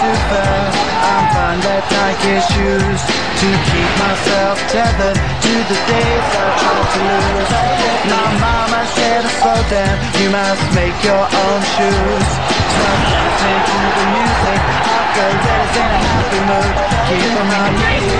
super. I'm fine that Nike shoes to keep myself tethered to the days I tried to lose. Now mama said slow down, you must make your own shoes. Sometimes dancing to the music, Oscar is in a happy mood. Keep on my knees, music,